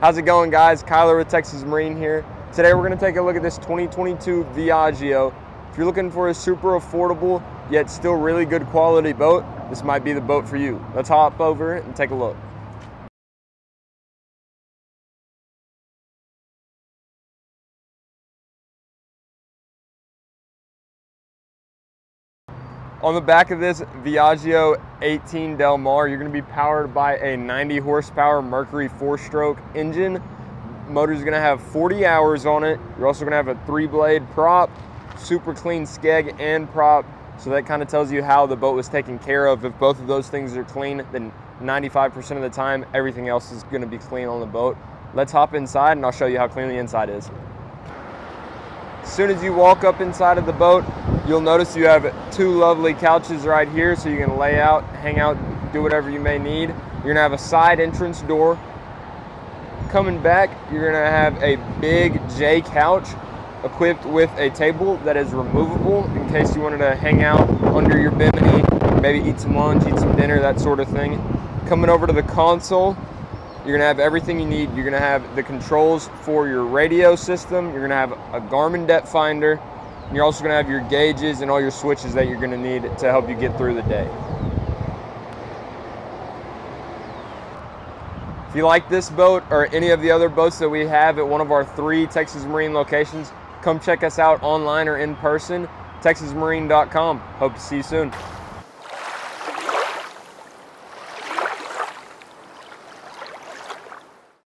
How's it going guys? Kyler with Texas Marine here. Today we're gonna take a look at this 2022 Viaggio. If you're looking for a super affordable, yet still really good quality boat, this might be the boat for you. Let's hop over and take a look. On the back of this Viaggio 18 Del Mar, you're gonna be powered by a 90 horsepower Mercury four stroke engine. Motor's gonna have 40 hours on it. You're also gonna have a three blade prop, super clean skeg and prop. So that kind of tells you how the boat was taken care of. If both of those things are clean, then 95% of the time, everything else is gonna be clean on the boat. Let's hop inside and I'll show you how clean the inside is. As soon as you walk up inside of the boat, you'll notice you have two lovely couches right here so you can lay out, hang out, do whatever you may need. You're gonna have a side entrance door. Coming back, you're gonna have a big J couch equipped with a table that is removable in case you wanted to hang out under your bimini, maybe eat some lunch, eat some dinner, that sort of thing. Coming over to the console, you're gonna have everything you need. You're gonna have the controls for your radio system. You're gonna have a Garmin depth finder. And you're also gonna have your gauges and all your switches that you're gonna need to help you get through the day. If you like this boat or any of the other boats that we have at one of our three Texas Marine locations, come check us out online or in person, texasmarine.com. Hope to see you soon.